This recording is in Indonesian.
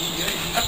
Dia ingat.